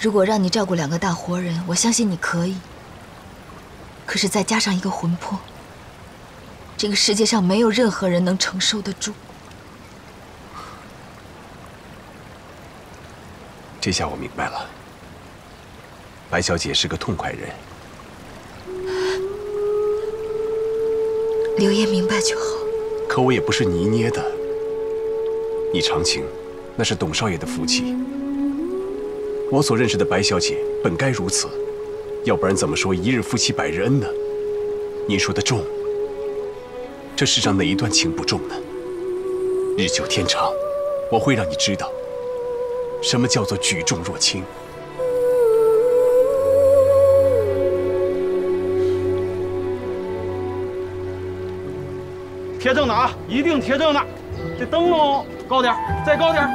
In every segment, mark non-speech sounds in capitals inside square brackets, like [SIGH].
如果让你照顾两个大活人，我相信你可以。可是再加上一个魂魄，这个世界上没有任何人能承受得住。这下我明白了，白小姐是个痛快人。刘烨明白就好。可我也不是泥捏的。你长情，那是董少爷的福气。我所认识的白小姐本该如此，要不然怎么说一日夫妻百日恩呢？你说的重，这世上哪一段情不重呢？日久天长，我会让你知道，什么叫做举重若轻。贴正的啊，一定贴正的。这灯笼高点再高点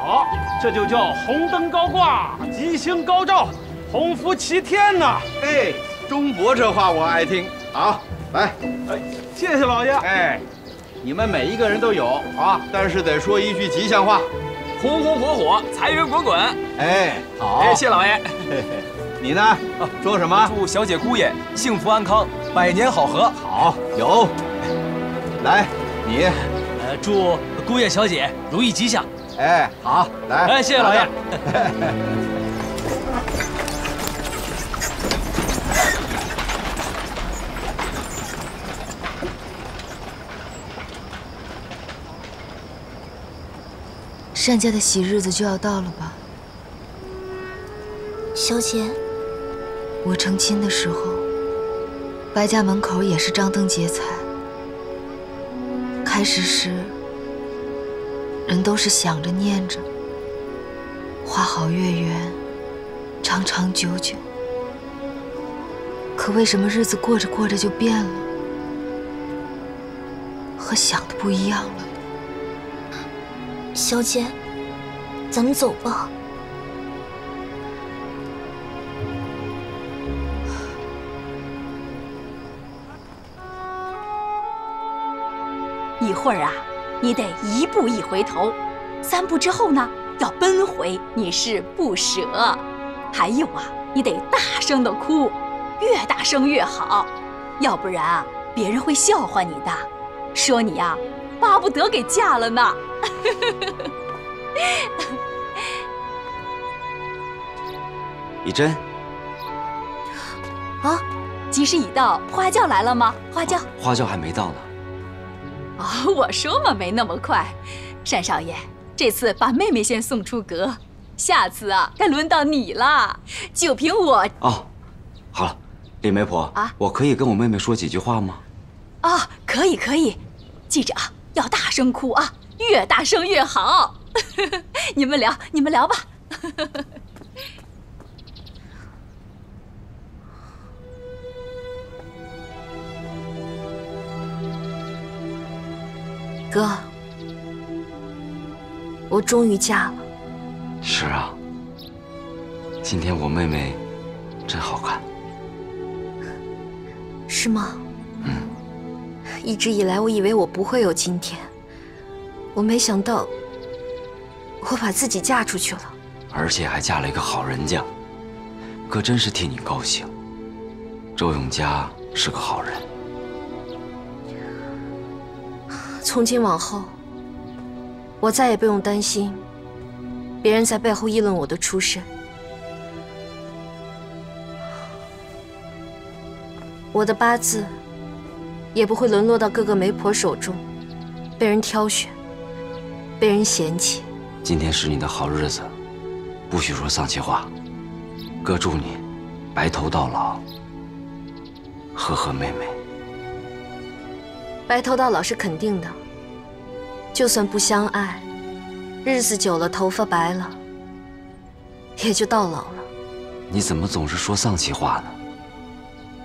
好，这就叫红灯高挂，吉星高照，鸿福齐天呐！哎，钟伯这话我爱听。好，来，哎，谢谢老爷。哎，你们每一个人都有啊，但是得说一句吉祥话：红红火火，财源滚滚。哎，好。哎，谢老爷。[LAUGHS] 你呢？说什么？祝小姐姑爷幸福安康，百年好合。好，有。来，你，呃，祝姑爷小姐如意吉祥。哎，好，来，哎，谢谢老爷。单家的喜日子就要到了吧？小姐，我成亲的时候，白家门口也是张灯结彩。开始时，人都是想着念着“花好月圆，长长久久”。可为什么日子过着过着就变了，和想的不一样了呢？小姐，咱们走吧。一会儿啊，你得一步一回头，三步之后呢要奔回，你是不舍。还有啊，你得大声的哭，越大声越好，要不然啊，别人会笑话你的，说你呀巴不得给嫁了呢。[LAUGHS] 以真，啊，吉时已到，花轿来了吗？花轿，花轿还没到呢。哦，[LAUGHS] 我说嘛，没那么快。单少爷，这次把妹妹先送出阁，下次啊，该轮到你了。就凭我……哦，好了，李媒婆啊，我可以跟我妹妹说几句话吗？啊，可以可以，记着啊，要大声哭啊，越大声越好。[LAUGHS] 你们聊，你们聊吧。哥，我终于嫁了。是啊，今天我妹妹真好看。是吗？嗯。一直以来，我以为我不会有今天，我没想到我把自己嫁出去了，而且还嫁了一个好人家。哥真是替你高兴。周永嘉是个好人。从今往后，我再也不用担心别人在背后议论我的出身。我的八字也不会沦落到各个媒婆手中，被人挑选，被人嫌弃。今天是你的好日子，不许说丧气话。哥祝你白头到老，和和美美。白头到老是肯定的，就算不相爱，日子久了头发白了，也就到老了。你怎么总是说丧气话呢？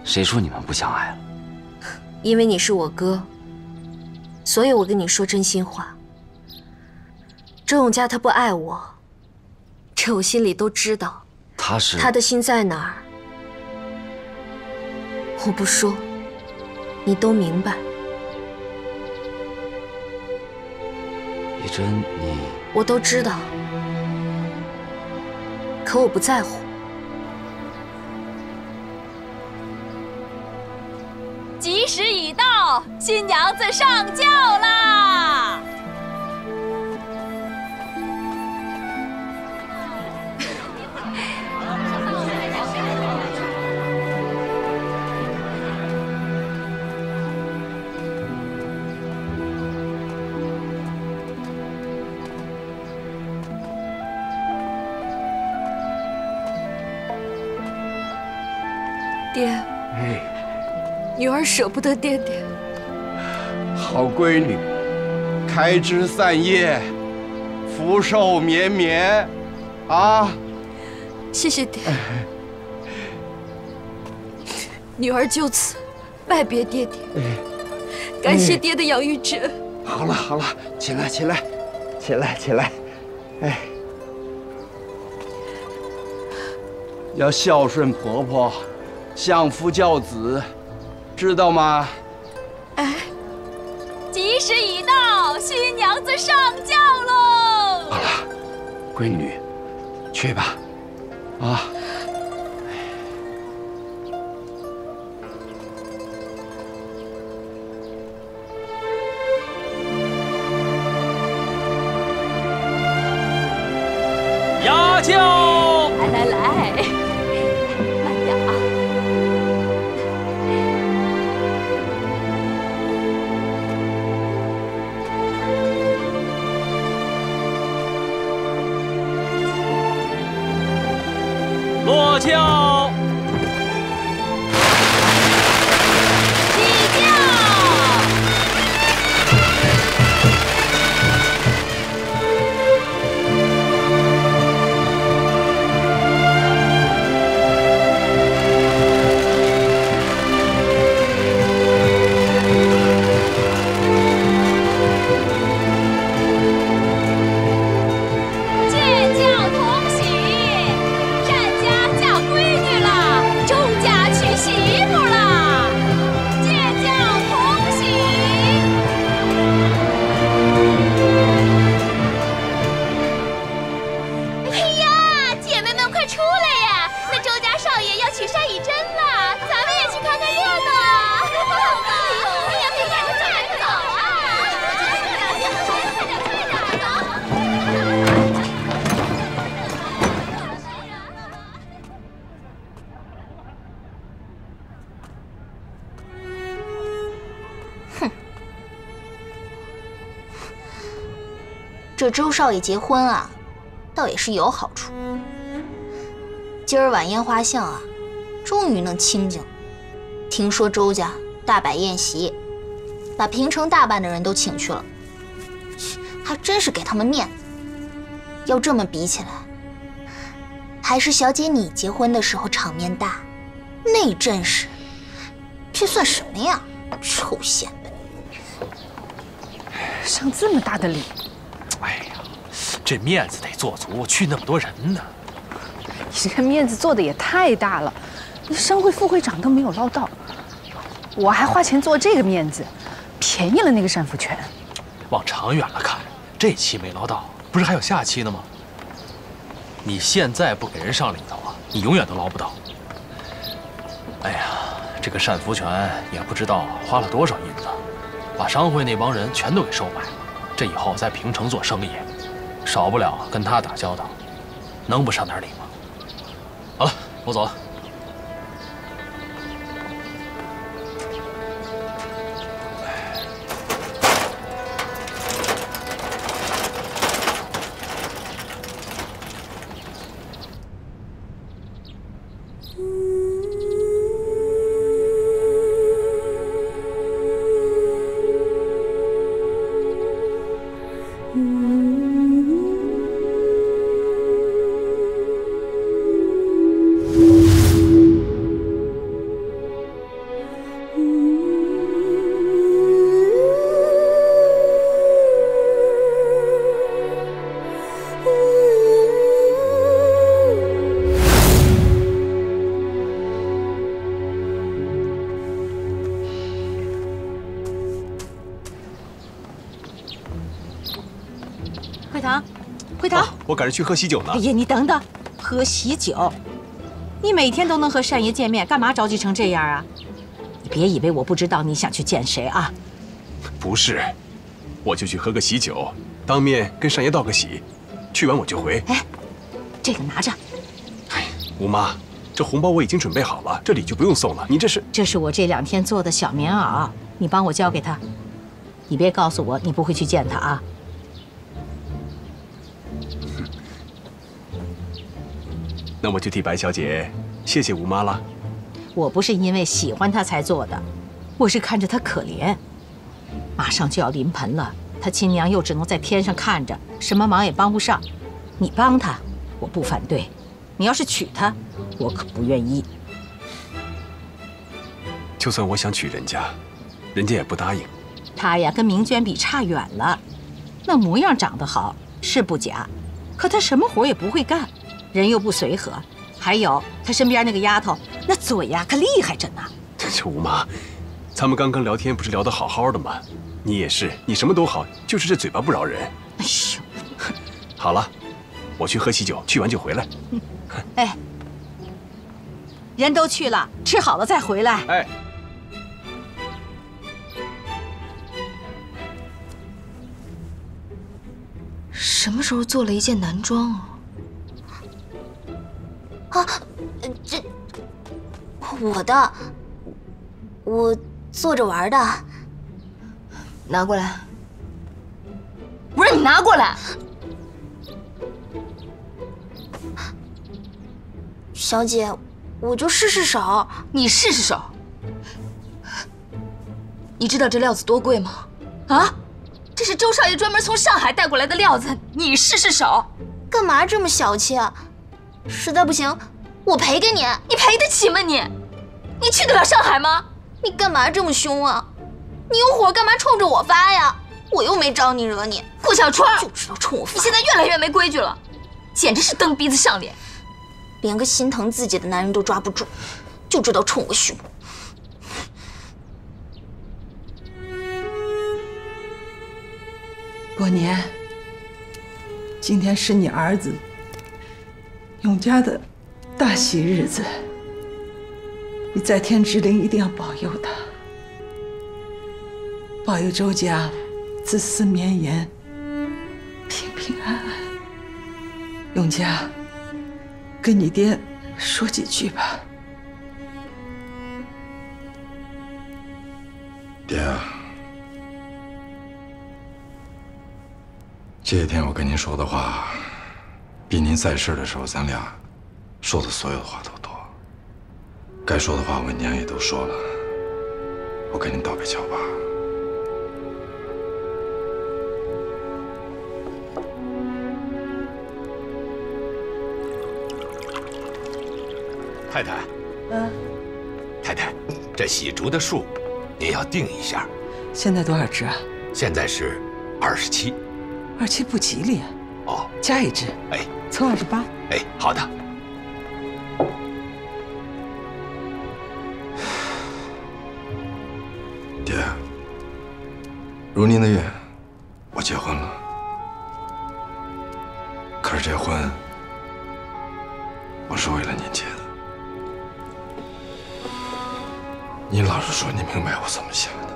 谁说你们不相爱了？因为你是我哥，所以我跟你说真心话。周永嘉他不爱我，这我心里都知道。他是他的心在哪儿？我不说，你都明白。以真，你我都知道。可我不在乎。吉时已到，新娘子上轿啦！爹，哎，女儿舍不得爹爹。好闺女，开枝散叶，福寿绵绵，啊！谢谢爹，女儿就此拜别爹爹，感谢爹的养育之恩。好了好了，起来起来，起来起来，哎，要孝顺婆婆，相夫教子，知道吗？哎吉时已到，新娘子上轿喽！好了，闺女，去吧，落轿。少爷结婚啊，倒也是有好处。今儿晚烟花巷啊，终于能清静。听说周家大摆宴席，把平城大半的人都请去了，切还真是给他们面子。要这么比起来，还是小姐你结婚的时候场面大，那阵势，这算什么呀？臭显摆！上这么大的礼，哎呀，这面子得做足，去那么多人呢。你这面子做的也太大了，你商会副会长都没有捞到，我还花钱做这个面子，便宜了那个单福全。往长远了看，这期没捞到，不是还有下期呢吗？你现在不给人上里头啊，你永远都捞不到。哎呀，这个单福全也不知道花了多少银子，把商会那帮人全都给收买了。这以后在平城做生意，少不了跟他打交道，能不上点礼吗？好了，我走了。我赶着去喝喜酒呢哎。呀，你等等，喝喜酒。你每天都能和单爷见面，干嘛着急成这样啊？你别以为我不知道你想去见谁啊！不是，我就去喝个喜酒，当面跟单爷道个喜，去完我就回。哎，这个拿着。哎，吴妈，这红包我已经准备好了，这礼就不用送了。你这是？这是我这两天做的小棉袄，你帮我交给他。你别告诉我你不会去见他啊！那我就替白小姐谢谢吴妈了。我不是因为喜欢她才做的，我是看着她可怜。马上就要临盆了，她亲娘又只能在天上看着，什么忙也帮不上。你帮她，我不反对；你要是娶她，我可不愿意。就算我想娶人家，人家也不答应。她呀，跟明娟比差远了。那模样长得好是不假，可她什么活也不会干。人又不随和，还有他身边那个丫头，那嘴呀可厉害着呢。这吴妈，咱们刚刚聊天不是聊得好好的吗？你也是，你什么都好，就是这嘴巴不饶人。哎呦，好了，我去喝喜酒，去完就回来。哎，人都去了，吃好了再回来。哎，什么时候做了一件男装啊？啊，这我的，我坐着玩的，拿过来。我让你拿过来，小姐，我就试试手。你试试手。你知道这料子多贵吗？啊，这是周少爷专门从上海带过来的料子，你试试手。干嘛这么小气啊？实在不行，我赔给你。你赔得起吗？你，你去得了上海吗？你干嘛这么凶啊？你有火干嘛冲着我发呀？我又没招你惹你。顾小川就知道冲我发。你现在越来越没规矩了，简直是蹬鼻子上脸，连个心疼自己的男人都抓不住，就知道冲我凶。过年，今天是你儿子。永家的大喜日子，你在天之灵一定要保佑他，保佑周家子嗣绵延，平平安安。永家，跟你爹说几句吧。爹啊，这些天我跟您说的话。比您在世的时候咱俩说的所有的话都多。该说的话我娘也都说了，我跟您道个歉吧。太太，嗯，太太，这喜烛的数您要定一下。现在多少只啊？现在是二十七。二七不吉利啊。哦，加一只。哎。凑二十八。哎，好的。爹，如您的愿，我结婚了。可是这婚，我是为了您结的。您老是说您明白我怎么想的，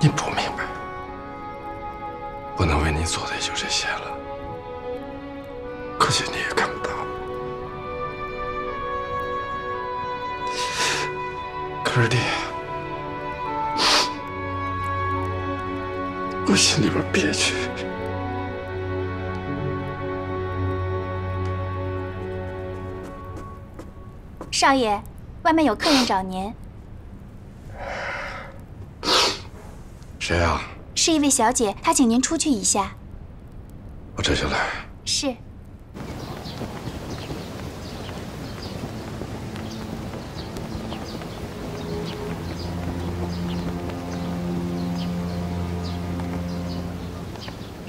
您不明白。我能为您做的也就这些了。可惜你也看不到，可是爹，我心里边憋屈。少爷，外面有客人找您。谁啊？是一位小姐，她请您出去一下。我这就来。是。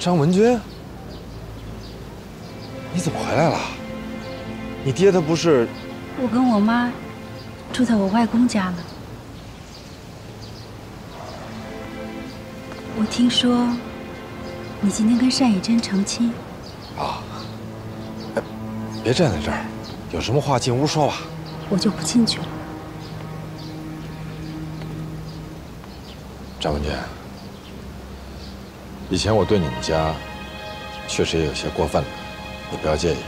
张文君，你怎么回来了？你爹他不是……我跟我妈住在我外公家了。我听说你今天跟单以真成亲。啊，别站在这儿，有什么话进屋说吧。我就不进去了。张文娟，以前我对你们家确实也有些过分了，你不要介意。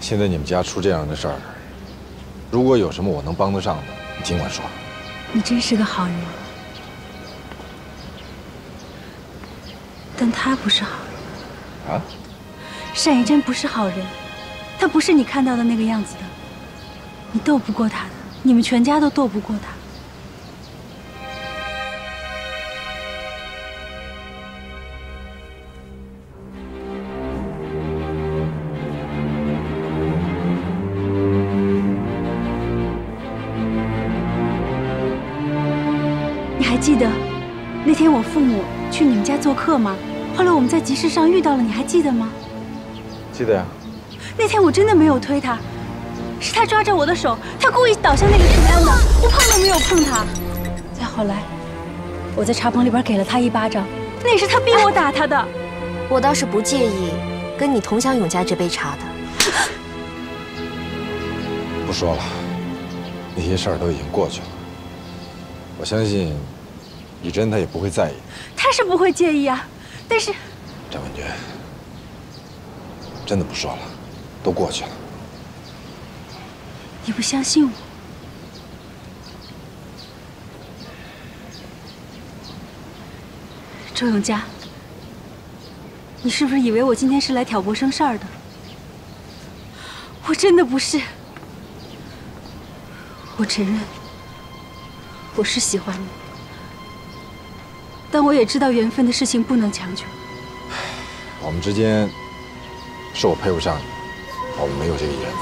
现在你们家出这样的事儿，如果有什么我能帮得上的，你尽管说。你真是个好人，但他不是好人。啊？单一真不是好人，他不是你看到的那个样子的。你斗不过他的，你们全家都斗不过他。客吗？后来我们在集市上遇到了，你还记得吗？记得呀。那天我真的没有推他，是他抓着我的手，他故意倒向那个池边的，我碰都没有碰他。再后来，我在茶棚里边给了他一巴掌，那也是他逼我打他的。我倒是不介意跟你同享永嘉这杯茶的。不说了，那些事儿都已经过去了。我相信，以真她也不会在意。他是不会介意啊，但是张文娟，真的不说了，都过去了。你不相信我？周永嘉，你是不是以为我今天是来挑拨生事儿的？我真的不是。我承认，我是喜欢你，但我也知道缘分的事情不能强求。[SIGHS] 我们之间是我配不上你，我们没有这个缘分。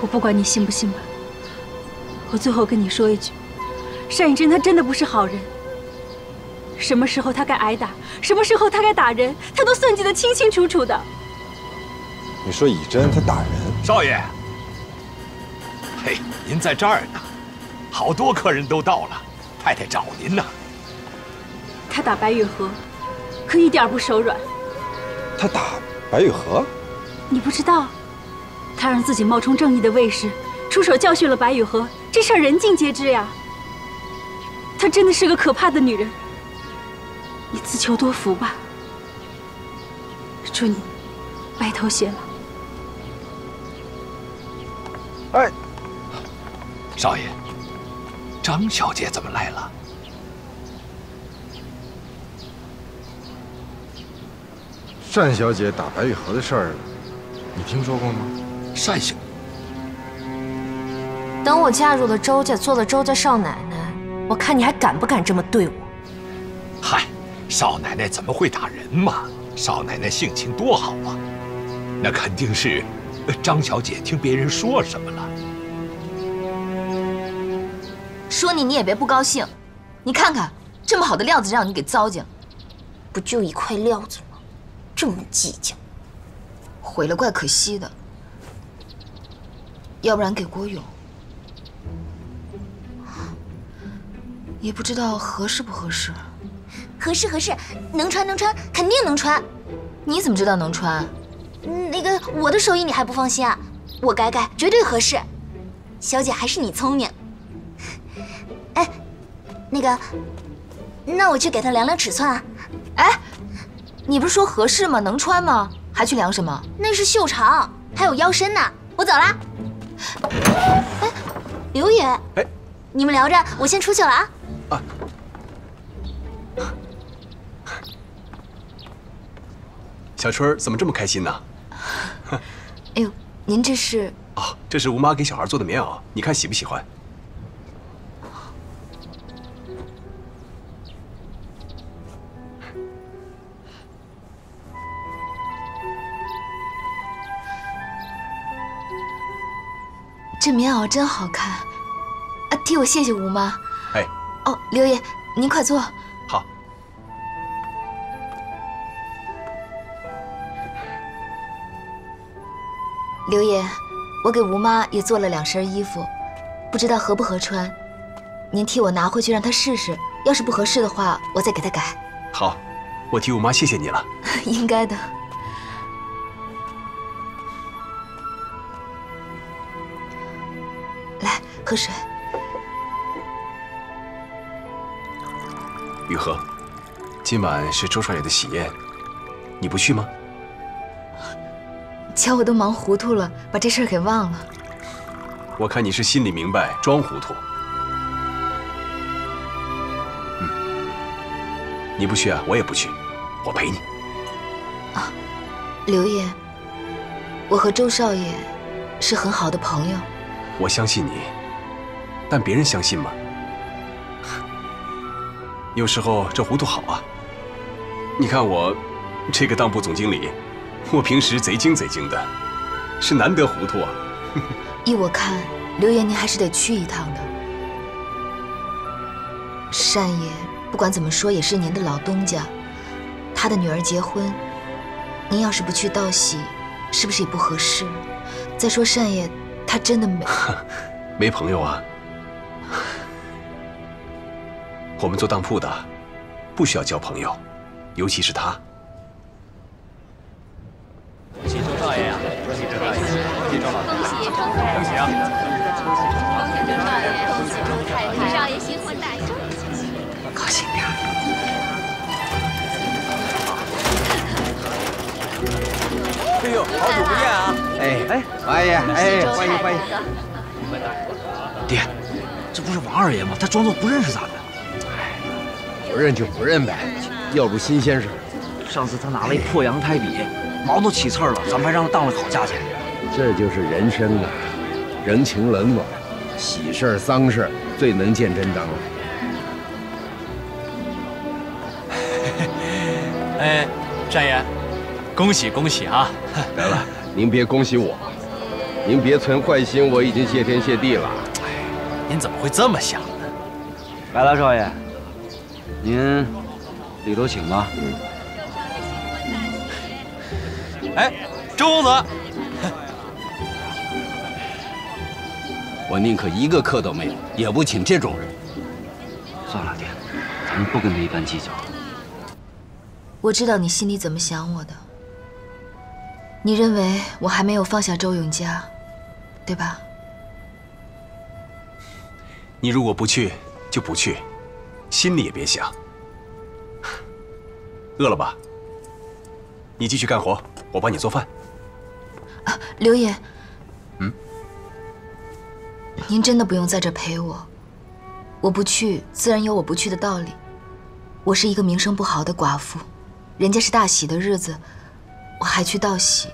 我不管你信不信吧。我最后跟你说一句，单以真他真的不是好人。什么时候他该挨打，什么时候他该打人，他都算计得清清楚楚的。你说以真她打人？少爷，嘿，您在这儿呢，好多客人都到了，太太找您呢。他打白雨荷，可一点不手软。他打白雨荷？你不知道，他让自己冒充正义的卫士出手教训了白雨荷，这事儿人尽皆知呀。她真的是个可怕的女人，你自求多福吧。祝你白头偕老。哎，少爷，张小姐怎么来了？单小姐打白雨荷的事儿，你听说过吗？单小，等我嫁入了周家，做了周家少奶奶，我看你还敢不敢这么对我？嗨，少奶奶怎么会打人嘛？少奶奶性情多好啊！那肯定是张小姐听别人说什么了。说你你也别不高兴，你看看这么好的料子让你给糟践，不就一块料子吗？这么计较，毁了怪可惜的。要不然给郭勇，也不知道合适不合适。合适合适，能穿能穿，肯定能穿。你怎么知道能穿？那个我的手艺你还不放心啊？我改改，绝对合适。小姐还是你聪明。哎，那个，那我去给他量量尺寸啊。哎，你不是说合适吗？能穿吗？还去量什么？那是袖长，还有腰身呢。我走啦。哎，刘爷，哎，你们聊着，我先出去了啊。啊。小春怎么这么开心呢？哎呦，您这是？哦，这是吴妈给小孩做的棉袄，你看喜不喜欢？这棉袄真好看，啊！替我谢谢吴妈。哎，哦，刘爷，您快坐。好。刘爷，我给吴妈也做了两身衣服，不知道合不合穿，您替我拿回去让她试试。要是不合适的话，我再给她改。好，我替吴妈谢谢你了。[LAUGHS] 应该的。喝水。雨禾，今晚是周少爷的喜宴，你不去吗？瞧我都忙糊涂了，把这事儿给忘了。我看你是心里明白，装糊涂。嗯，你不去啊，我也不去，我陪你。啊，刘爷，我和周少爷是很好的朋友。我相信你，但别人相信吗？有时候这糊涂好啊！你看我这个当铺总经理，我平时贼精贼精的，是难得糊涂啊。[LAUGHS] 依我看，刘爷您还是得去一趟的。单爷不管怎么说也是您的老东家，他的女儿结婚，您要是不去道喜，是不是也不合适？再说单爷他真的没 [LAUGHS] 没朋友啊。我们做当铺的，不需要交朋友，尤其是他。恭喜周少爷呀！恭喜周少爷！恭喜周老恭喜周太太！恭喜啊！恭喜周少爷！恭喜周太太！少爷新婚大喜！高兴点。哎呦，好久不见啊！哎哎，王爷，哎，欢迎欢迎。爹，这不是王二爷吗？他装作不认识咱们。不认就不认呗，要不新鲜事。上次他拿了一破羊胎笔，毛都起刺了，咱们还让他当了好价钱。这就是人生啊，人情冷暖，喜事儿丧事儿最能见真章了。[LAUGHS] 哎，单爷，恭喜恭喜啊！[LAUGHS] 得了，您别恭喜我，您别存坏心，我已经谢天谢地了。哎，您怎么会这么想呢？白大，少爷。您里头请吧。哎，周公子，我宁可一个客都没有，也不请这种人。算了，爹，咱们不跟他一般计较。我知道你心里怎么想我的。你认为我还没有放下周永嘉，对吧？你如果不去，就不去。心里也别想。饿了吧？你继续干活，我帮你做饭。啊，刘爷。嗯。您真的不用在这陪我。我不去，自然有我不去的道理。我是一个名声不好的寡妇，人家是大喜的日子，我还去道喜，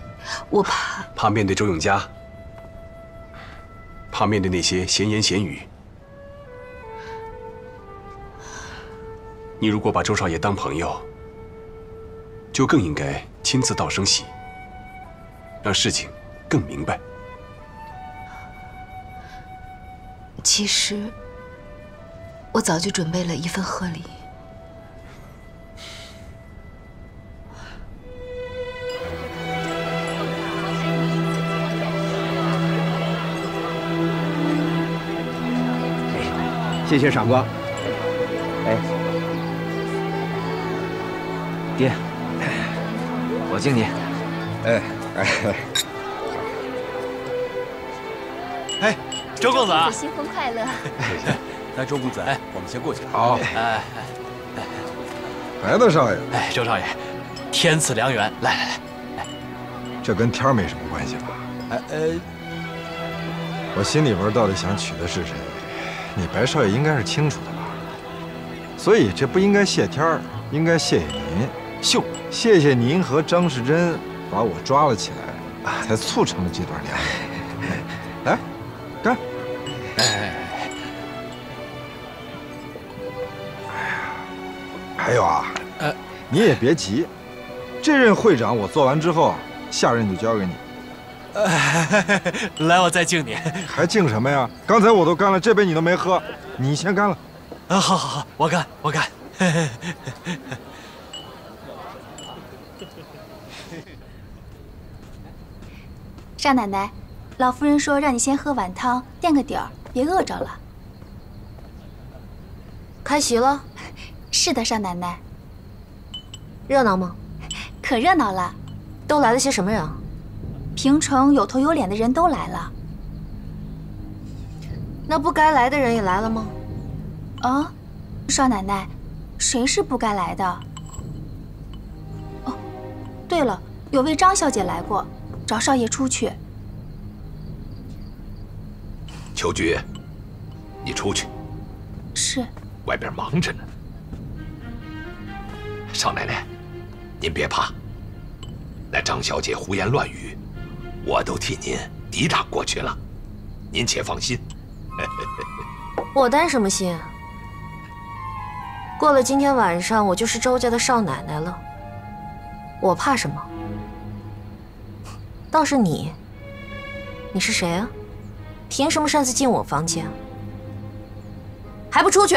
我怕。怕面对周永嘉，怕面对那些闲言闲语。你如果把周少爷当朋友，就更应该亲自道声喜，让事情更明白。其实，我早就准备了一份贺礼。谢谢傻瓜。爹，我敬你。哎哎哎，周公子，新婚快乐！那，周公子，哎，我们先过去。好。哎哎，来的少爷。哎，周少爷，天赐良缘，来来来，来。这跟天没什么关系吧？哎呃，我心里边到底想娶的是谁，你白少爷应该是清楚的吧？所以这不应该谢天儿，应该谢谢您。秀，谢谢您和张世珍把我抓了起来，才促成了这段恋爱。来，干！哎，还有啊，呃，你也别急，这任会长我做完之后啊，下任就交给你。[LAUGHS] 来，我再敬你。还敬什么呀？刚才我都干了，这杯你都没喝，你先干了。啊，好好好，我干，我干。少奶奶，老夫人说让你先喝碗汤垫个底儿，别饿着了。开席了？[LAUGHS] 是的，少奶奶。热闹吗？可热闹了。都来了些什么人啊？平城有头有脸的人都来了。那不该来的人也来了吗？啊，少奶奶，谁是不该来的？哦，对了，有位张小姐来过，找少爷出去。秋菊，你出去，是。外边忙着呢。少奶奶，您别怕，那张小姐胡言乱语，我都替您抵挡过去了，您且放心。[LAUGHS] 我担什么心？过了今天晚上，我就是周家的少奶奶了。我怕什么？倒是你，你是谁啊？凭什么擅自进我房间？还不出去！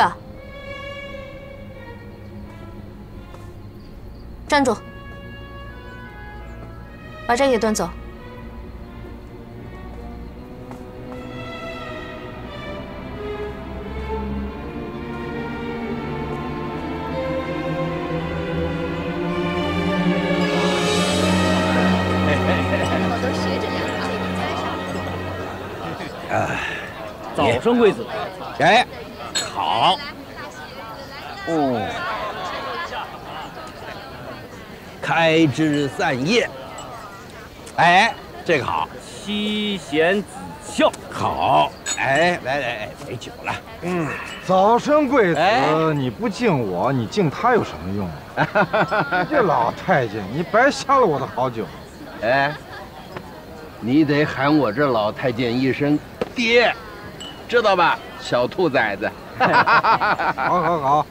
站住！把这个也端走。生贵子，哎，好。哦，开枝散叶。哎，这个好。妻贤子孝，好。哎，来来来，没酒了。嗯，早生贵子，你不敬我，你敬他有什么用啊？[LAUGHS] 这老太监，你白瞎了我的好酒。哎，你得喊我这老太监一声爹。知道吧，小兔崽子！[LAUGHS] 好，好，好，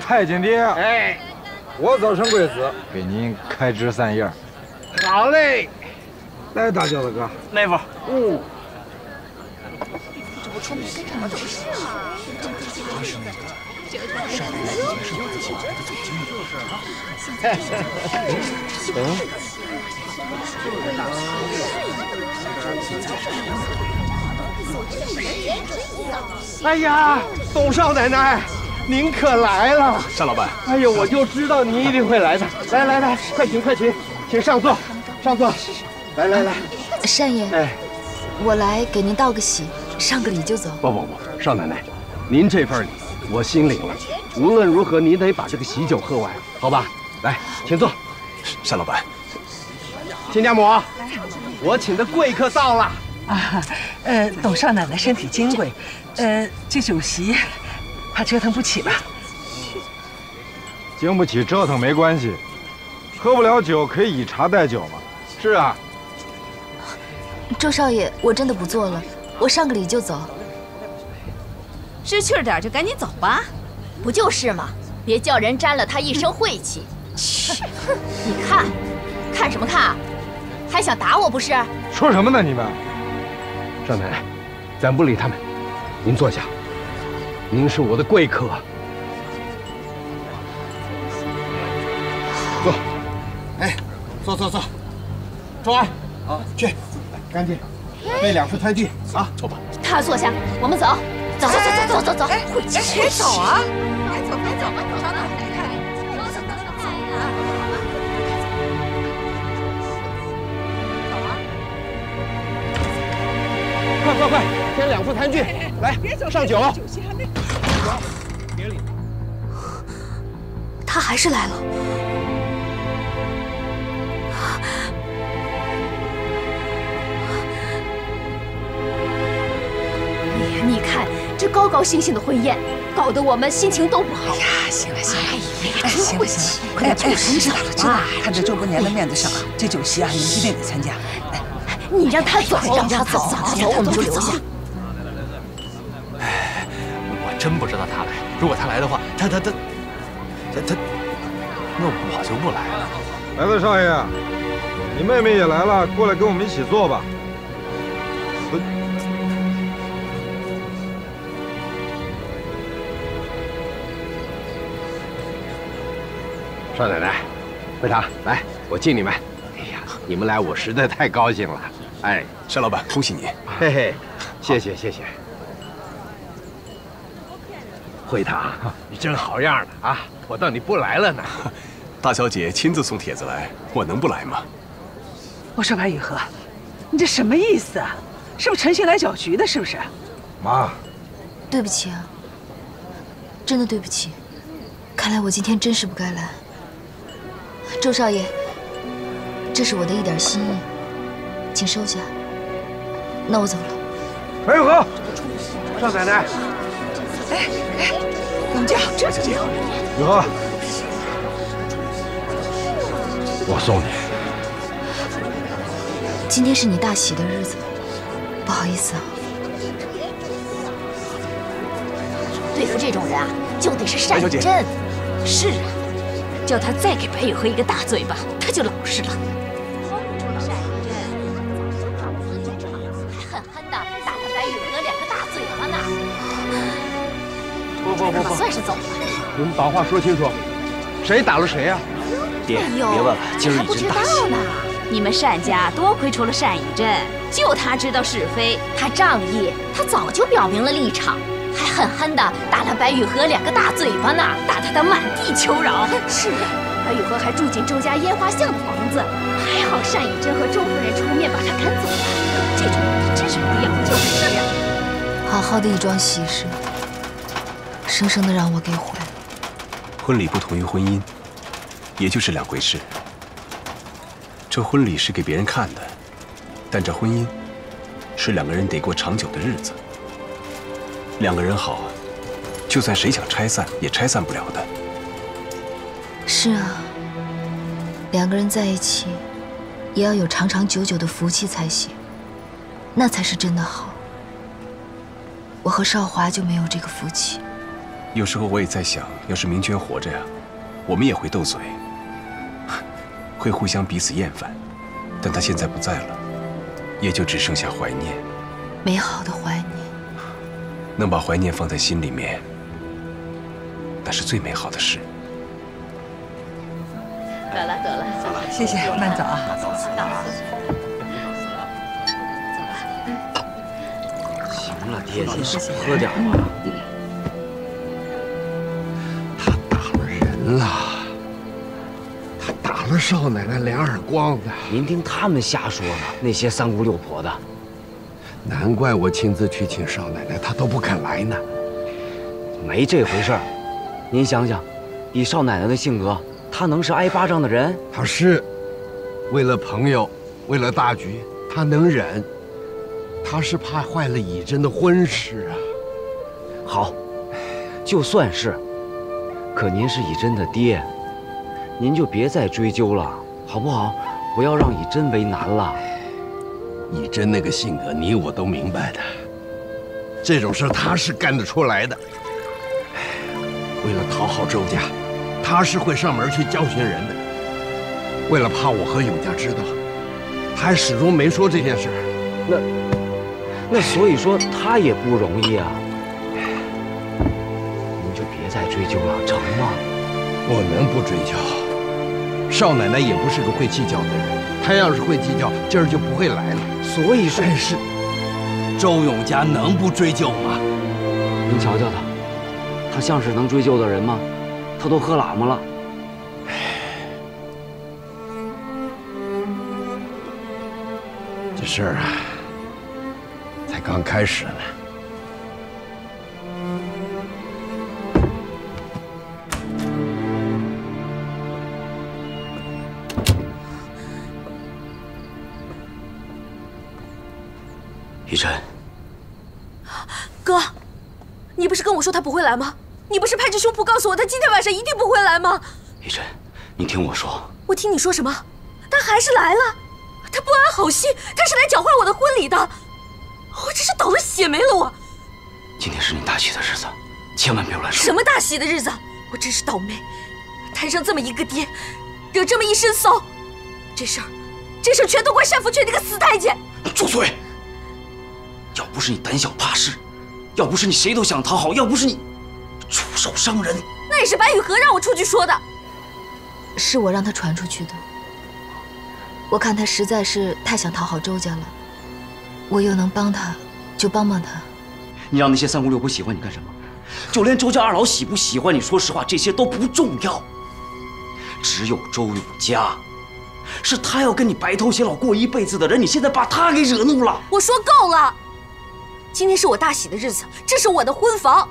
太监爹！哎，我早生贵子，给您开枝散叶。好嘞，来，大舅子哥，那副。嗯。这不出名跟什么走势吗？他是那个上海来年是有子集团的总经理。嗯。[LAUGHS] 哎呀，董少奶奶，您可来了！单老板，哎呦，我就知道您一定会来的。来来来，快请快请，请上座，上座。来来来，单爷，哎，我来给您道个喜，上个礼就走。不不不，少奶奶，您这份礼我心领了。无论如何，您得把这个喜酒喝完，好吧？来，请坐。单老板，亲家母，我请的贵客到了。啊，呃，董少奶奶身体金贵，呃，这酒席怕折腾不起吧。经不起折腾没关系，喝不了酒可以以茶代酒嘛。是啊，周少爷，我真的不做了，我上个礼就走。知趣点就赶紧走吧，不就是嘛，别叫人沾了他一身晦气。[LAUGHS] 去，你看，看什么看？还想打我不是？说什么呢你们？少奶奶，咱不理他们，您坐下。您是我的贵客，坐。哎，坐坐坐。周安，啊，去，赶紧备两副餐具啊，走吧。他坐下，我们走。走走走走走走走。哎，别走啊！别走别走，走快快快，添两副餐具，来上酒。酒席还没。别理他还是来了。你你看这高高兴兴的婚宴，搞得我们心情都不好。哎呀，行了行了，哎呀，行了行了，快点去。知道了知道了，看在周伯年的面子上，这酒席啊，你一定得参加。你让他走，让他走，走我们就留下。哎，我真不知道他来。如果他来的话，他他他他他，那我就不来了。来了，少爷，你妹妹也来了，过来跟我们一起坐吧。少奶奶，惠堂，来，我敬你们。哎呀，你们来，我实在太高兴了。哎，单老板，恭喜你！嘿嘿，谢谢谢谢。惠堂，你真好样的啊！我当你不来了呢。[LAUGHS] 大小姐亲自送帖子来，我能不来吗？我说白雨荷，你这什么意思啊？是不是陈心来搅局的？是不是？妈，对不起啊，真的对不起。看来我今天真是不该来。周少爷，这是我的一点心意，请收下。那我走了。白玉和，少奶奶，哎哎，我们家这小姐，玉和，我送你。今天是你大喜的日子，不好意思啊。对付这种人啊，就得是善阵。是啊，叫他再给白雨禾一个大嘴巴，他就老实了。不不不不，算是走了。你们把话说清楚，谁打了谁呀？爹，别问了，今儿已经大喜呢。你们单家多亏出了单以真，就他知道是非，他仗义，他早就表明了立场。还狠狠地打了白雨禾两个大嘴巴呢，打得他满地求饶。是啊，白雨禾还住进周家烟花巷的房子，还好单以真和周夫人出面把他赶走了。这种人真是不要就是呀！好好的一桩喜事，生生的让我给毁了。婚礼不同于婚姻，也就是两回事。这婚礼是给别人看的，但这婚姻是两个人得过长久的日子。两个人好，就算谁想拆散，也拆散不了的。是啊，两个人在一起，也要有长长久久的福气才行，那才是真的好。我和少华就没有这个福气。有时候我也在想，要是明娟活着呀，我们也会斗嘴，[LAUGHS] 会互相彼此厌烦。但她现在不在了，也就只剩下怀念，美好的怀念。能把怀念放在心里面，那是最美好的事。得了得了，走了，谢谢，慢走啊。走了。行了，爹，你少喝点吧。了人了，他打了少奶奶两耳光子。您听他们瞎说呢，那些三姑六婆的。难怪我亲自去请少奶奶，她都不肯来呢。没这回事儿，您想想，以少奶奶的性格，她能是挨巴掌的人？她是，为了朋友，为了大局，她能忍。她是怕坏了以真的婚事啊。好，就算是，可您是以真的爹，您就别再追究了，好不好？不要让以真为难了。以真那个性格，你我都明白的。这种事他是干得出来的。为了讨好周家，他是会上门去教训人的。为了怕我和永家知道，他还始终没说这件事。那，那所以说他也不容易啊。追究了，成吗？我能不追究？少奶奶也不是个会计较的人。她要是会计较，今儿就不会来了。所以说，但是周永家能不追究吗？您瞧瞧他，他像是能追究的人吗？他都喝喇嘛了。这事儿啊，才刚开始呢。雨辰，哥，你不是跟我说他不会来吗？你不是拍着胸脯告诉我他今天晚上一定不会来吗？雨辰，你听我说。我听你说什么？他还是来了，他不安好心，他是来搅坏我的婚礼的。我真是倒了血霉了！我。今天是你大喜的日子，千万别乱说。什么大喜的日子？我真是倒霉，摊上这么一个爹，惹这么一身骚。这事儿，这事儿全都怪单福全那个死太监。住嘴！要不是你胆小怕事，要不是你谁都想讨好，要不是你出手伤人，那也是白雨禾让我出去说的。是我让他传出去的。我看他实在是太想讨好周家了，我又能帮他，就帮帮他。你让那些三姑六婆喜欢你干什么？就连周家二老喜不喜欢你，说实话，这些都不重要。只有周永嘉，是他要跟你白头偕老过一辈子的人，你现在把他给惹怒了。我说够了。今天是我大喜的日子，这是我的婚房，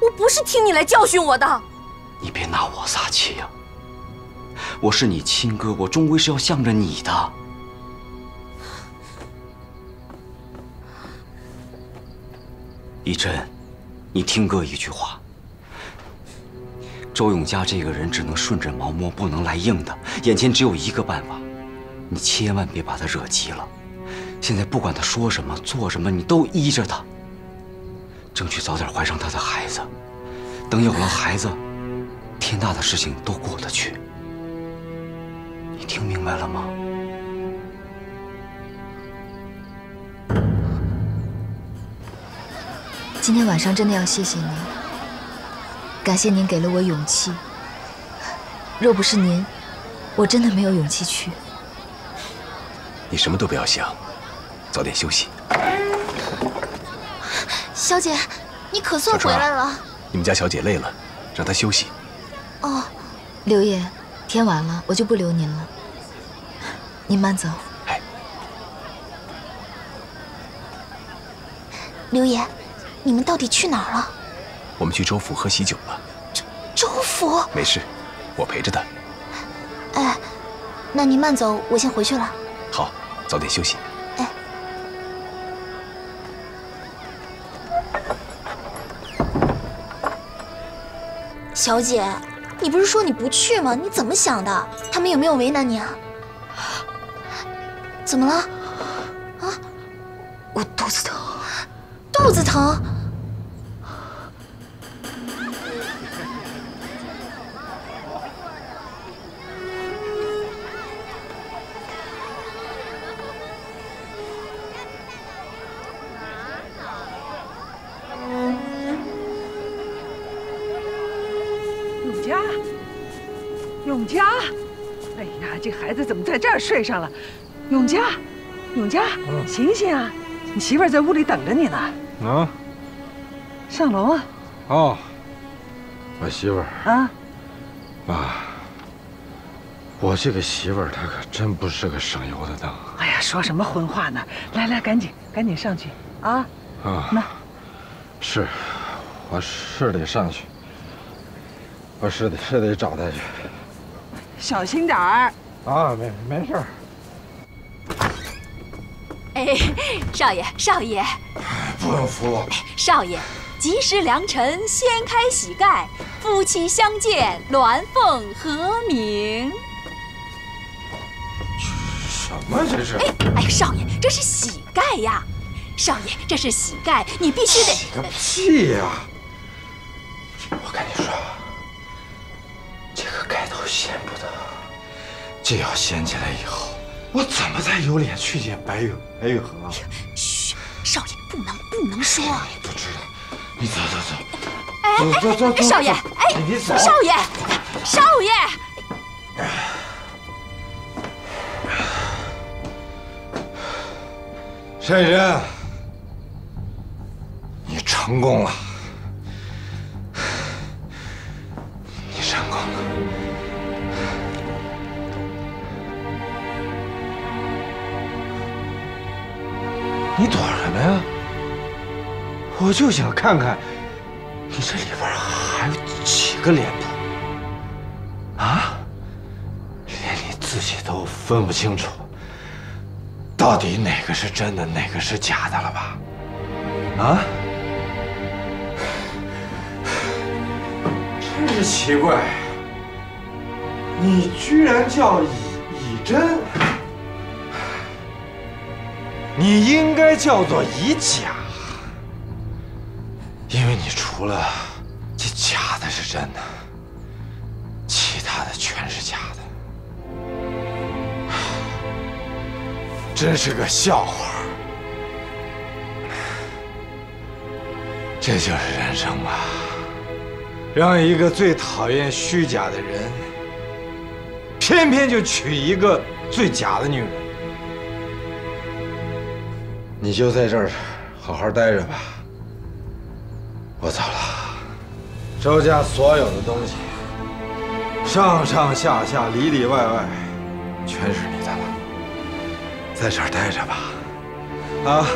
我不是听你来教训我的。你别拿我撒气呀！我是你亲哥，我终归是要向着你的。一真，你听哥一句话。周永嘉这个人只能顺着毛摸，不能来硬的。眼前只有一个办法，你千万别把他惹急了。现在不管他说什么、做什么，你都依着他，争取早点怀上他的孩子。等有了孩子，天大的事情都过得去。你听明白了吗？今天晚上真的要谢谢您，感谢您给了我勇气。若不是您，我真的没有勇气去。你什么都不要想，早点休息。小姐，你可算回来了。你们家小姐累了，让她休息。哦，刘爷，天晚了，我就不留您了。您慢走。哎刘爷，你们到底去哪儿了？我们去周府喝喜酒了。周府？没事，我陪着她。哎，那您慢走，我先回去了。好，早点休息。小姐，你不是说你不去吗？你怎么想的？他们有没有为难你啊？怎么了？啊？我肚子疼。肚子疼？睡上了？永嘉，永嘉，醒醒啊！你媳妇儿在屋里等着你呢。啊，上楼啊！哦，我媳妇儿啊，妈，我这个媳妇儿她可真不是个省油的灯。哎呀，说什么荤话呢？来来，赶紧赶紧上去啊！啊，那是，我是得上去，我是得是得找她去。小心点儿。啊，没没事儿。哎，少爷，少爷，不用扶我。少爷，吉时良辰，掀开喜盖，夫妻相见，鸾凤和鸣。什么这是？哎哎呀，少爷，这是喜盖呀！少爷，这是喜盖，你必须得。喜个屁呀！我跟你说，这个盖头掀不得，这要掀起来以后，我怎么再有脸去见白玉白玉和？嘘，少爷不能不能说。你不知道，你走走走。哎走走走哎，少爷，哎，你走少爷，少爷。单人，你成功了，你躲什么呀？我就想看看，你这里边还有几个脸谱啊？连你自己都分不清楚，到底哪个是真的，哪个是假的了吧？啊？真是奇怪，你居然叫以以真。你应该叫做以假，因为你除了这假的是真的，其他的全是假的，真是个笑话。这就是人生吧，让一个最讨厌虚假的人，偏偏就娶一个最假的女人。你就在这儿好好待着吧，我走了。周家所有的东西，上上下下、里里外外，全是你的了。在这儿待着吧，啊，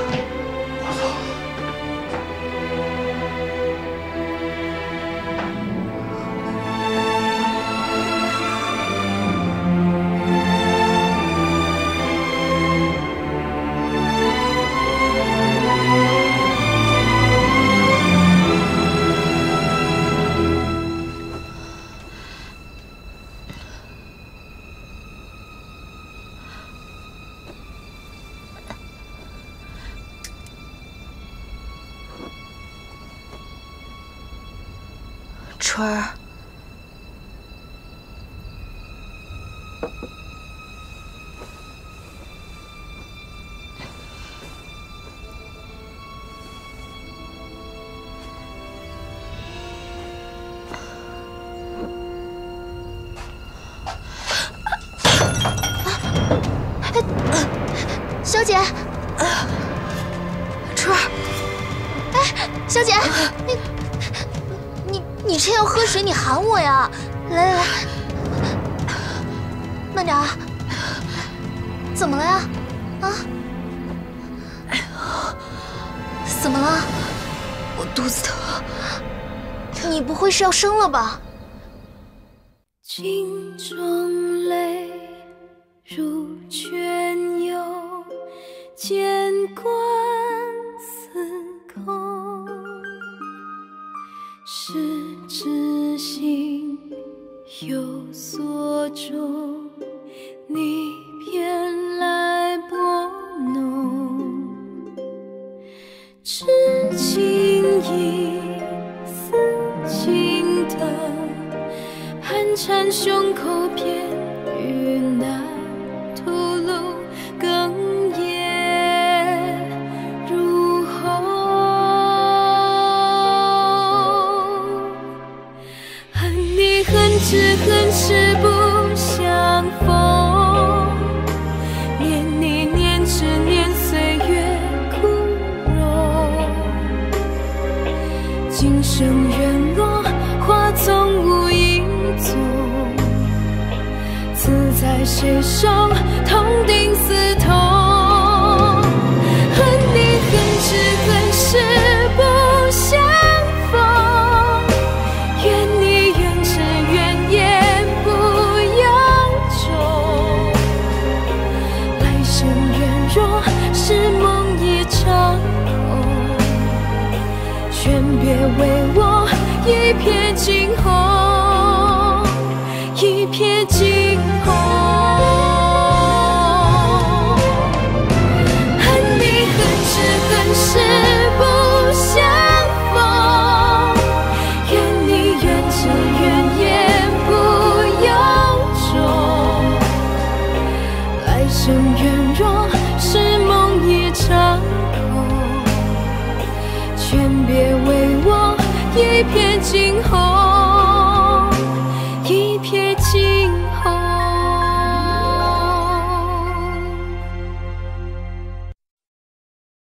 哎哎，春儿，哎，小姐，你你你这要喝水，你喊我呀。来来来。慢点啊。怎么了呀？啊。哎呦，怎么了？我肚子疼。你不会是要生了吧？青春。